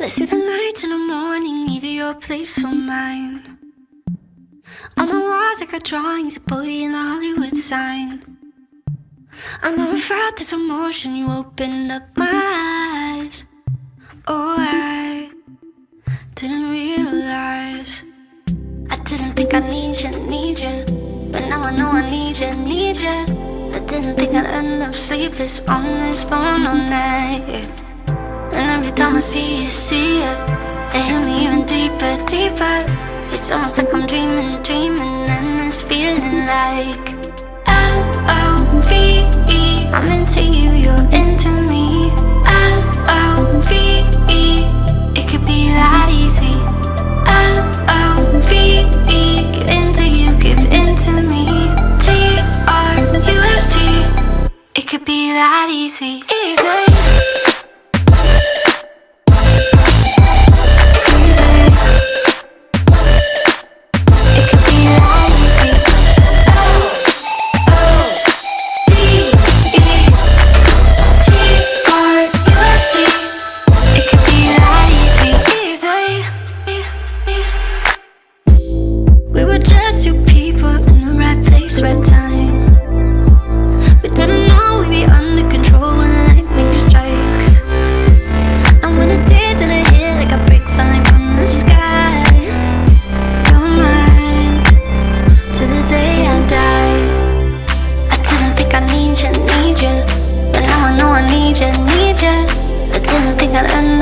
Let's see the night in the morning, either your place or mine. On my walls, I got drawings, a boy in a Hollywood sign. I never felt this emotion, you opened up my eyes. Oh, I didn't realize. I didn't think I need you, need you. But now I know I need you, need you. I didn't think I'd end up sleepless on this phone all night. And every time I see you, see you, they hit me even deeper, deeper. It's almost like I'm dreaming, dreaming, and it's feeling like L-O-V-E. I'm into you, you're into me. L-O-V-E. It could be that easy. L-O-V-E. Get into you, give into me. T-R-U-S-T. It could be that. Easy. Easy.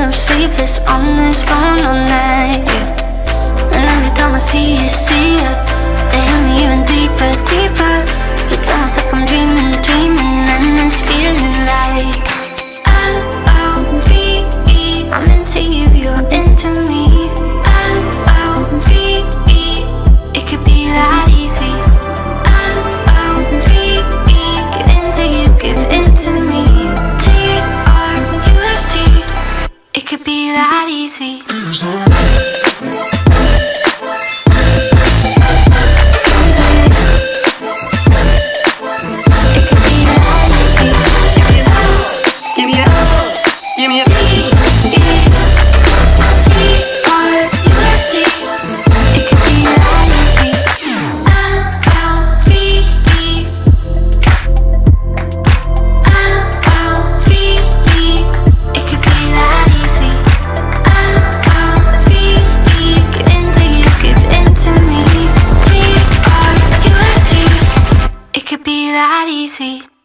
Up sleepless on this phone all night. Easy. That